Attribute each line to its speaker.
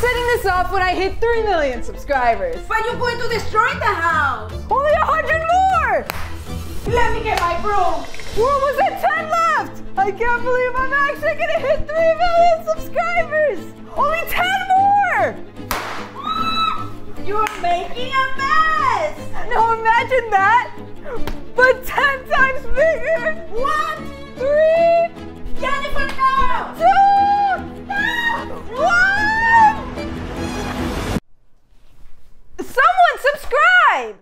Speaker 1: setting this off when I hit 3 million subscribers.
Speaker 2: But you're going to destroy the house.
Speaker 1: Only a 100 more!
Speaker 2: Let me get my broom.
Speaker 1: What was it? 10 left! I can't believe I'm actually gonna hit 3 million subscribers! Only 10 more!
Speaker 2: You're making a mess.
Speaker 1: Now imagine that, subscribe.